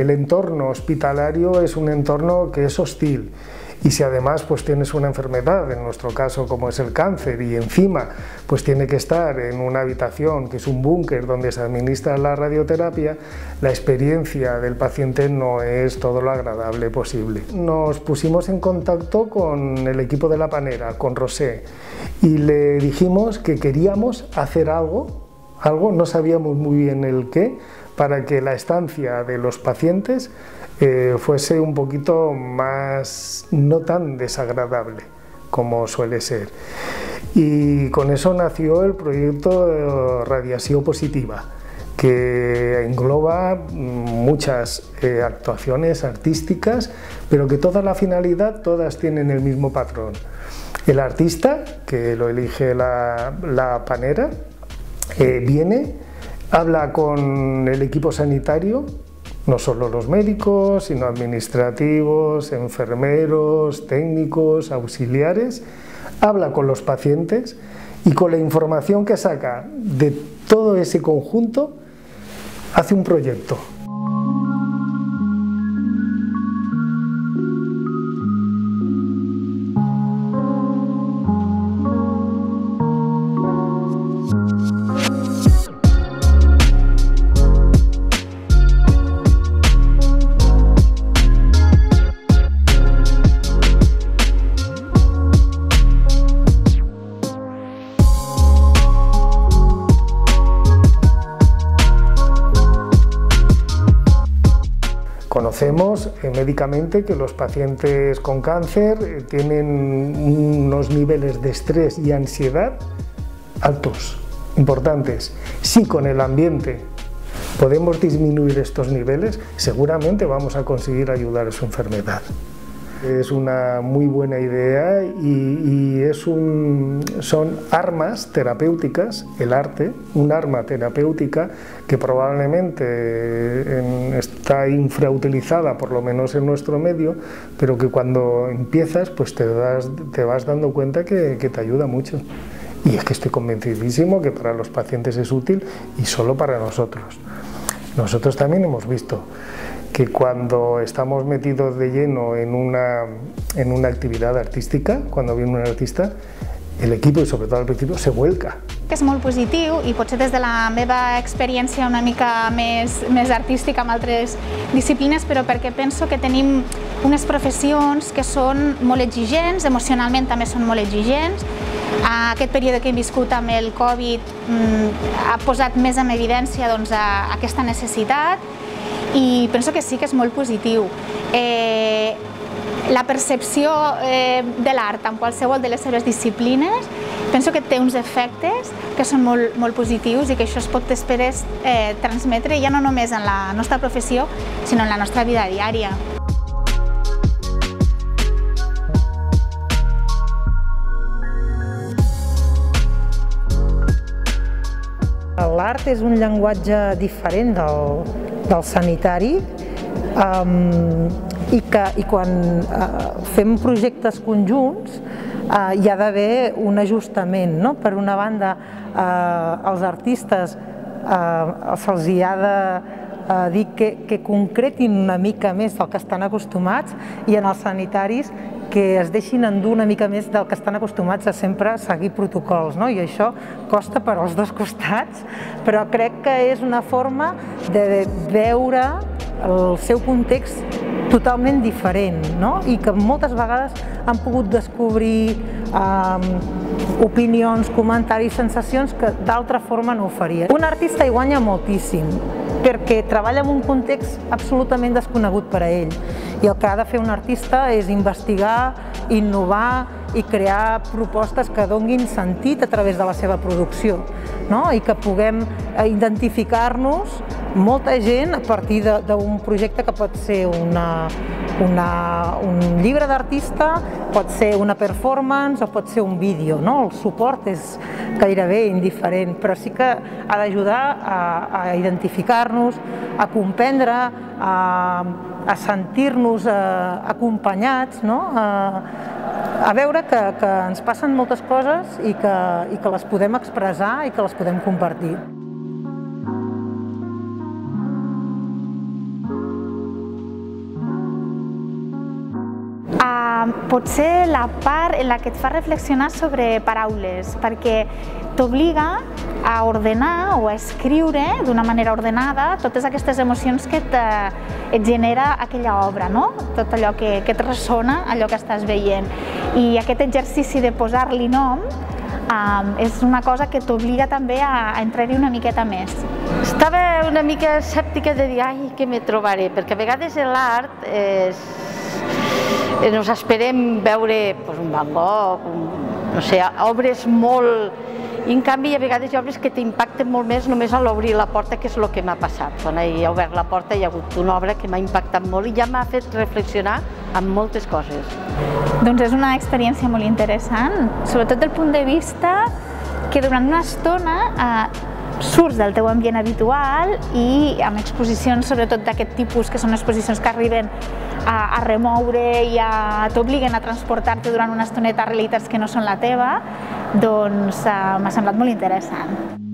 el entorno hospitalario es un entorno que es hostil y si además pues tienes una enfermedad, en nuestro caso como es el cáncer, y encima pues tiene que estar en una habitación que es un búnker donde se administra la radioterapia, la experiencia del paciente no es todo lo agradable posible. Nos pusimos en contacto con el equipo de la panera, con Rosé, y le dijimos que queríamos hacer algo, algo, no sabíamos muy bien el qué, para que la estancia de los pacientes eh, fuese un poquito más no tan desagradable como suele ser. Y con eso nació el proyecto Radiación Positiva, que engloba muchas eh, actuaciones artísticas, pero que toda la finalidad, todas tienen el mismo patrón. El artista, que lo elige la, panera, eh, viene, habla con el equipo sanitario, no solo los médicos, sino administrativos, enfermeros, técnicos, auxiliares, habla con los pacientes y con la información que saca de todo ese conjunto hace un proyecto. Conocemos eh, médicamente que los pacientes con cáncer eh, tienen unos niveles de estrés y ansiedad altos, importantes. Si con el ambiente podemos disminuir estos niveles, seguramente vamos a conseguir ayudar a su enfermedad. Es una muy buena idea y, es un, son armas terapéuticas, el arte, un arma terapéutica que probablemente está infrautilizada, por lo menos en nuestro medio, pero que cuando empiezas pues te, das, te vas dando cuenta que, que te ayuda mucho. Y es que estoy convencidísimo que para los pacientes es útil y solo para nosotros. Nosotros también hemos visto que cuando estamos metidos de lleno en una, en una actividad artística, cuando viene un artista, el equip i sobretot al principi se vuelca. És molt positiu i potser des de la meva experiència una mica més, més artística amb altres disciplines, però perquè penso que tenim unes professions que són molt exigents, emocionalment també són molt exigents. Aquest període que hem viscut amb el Covid mm, ha posat més en evidència doncs, aquesta necessitat i penso que sí que és molt positiu. Eh, la percepció eh, de l'art en qualsevol de les seves disciplines penso que té uns efectes que són molt, molt positius i que això es pot després eh, transmetre ja no només en la nostra professió, sinó en la nostra vida diària. L'art és un llenguatge diferent del, del sanitari um, i que i quan uh, fem projectes conjunts uh, hi ha d'haver un ajustament. No? Per una banda, uh, els artistes uh, se'ls hi ha de uh, dir que, que concretin una mica més del que estan acostumats i en els sanitaris que es deixin endur una mica més del que estan acostumats a sempre seguir protocols, no? i això costa per als dos costats, però crec que és una forma de veure el seu context totalment diferent no? i que moltes vegades han pogut descobrir eh, opinions, comentaris, sensacions que d'altra forma no ho faria. Un artista hi guanya moltíssim perquè treballa en un context absolutament desconegut per a ell i el que ha de fer un artista és investigar, innovar i crear propostes que donguin sentit a través de la seva producció no? i que puguem eh, identificar-nos molta gent a partir d'un projecte que pot ser una, una, un llibre d'artista, pot ser una performance o pot ser un vídeo. No? El suport és gairebé indiferent, però sí que ha d'ajudar a, a identificar-nos, a comprendre, a, a sentir-nos eh, acompanyats, no? a, a veure que, que ens passen moltes coses i que, i que les podem expressar i que les podem compartir. Potser la part en la que et fa reflexionar sobre paraules, perquè t'obliga a ordenar o a escriure d'una manera ordenada totes aquestes emocions que et, et genera aquella obra, no? tot allò que, que et ressona, allò que estàs veient. I aquest exercici de posar-li nom um, és una cosa que t'obliga també a, a entrar-hi una miqueta més. Estava una mica escèptica de dir, ai, què me trobaré, perquè a vegades l'art és... Ens esperem veure pues, un Van Gogh, un, no sé, obres molt i en canvi, a vegades hi ha obres que t'impacten molt més només a l'obrir la porta, que és el que m'ha passat. Quan he obert la porta hi ha hagut una obra que m'ha impactat molt i ja m'ha fet reflexionar en moltes coses. Doncs és una experiència molt interessant, sobretot del punt de vista que durant una estona eh, surts del teu ambient habitual i amb exposicions sobretot d'aquest tipus, que són exposicions que arriben a, a remoure i a, t'obliguen a transportar-te durant una estoneta a realitats que no són la teva, doncs eh, m'ha semblat molt interessant.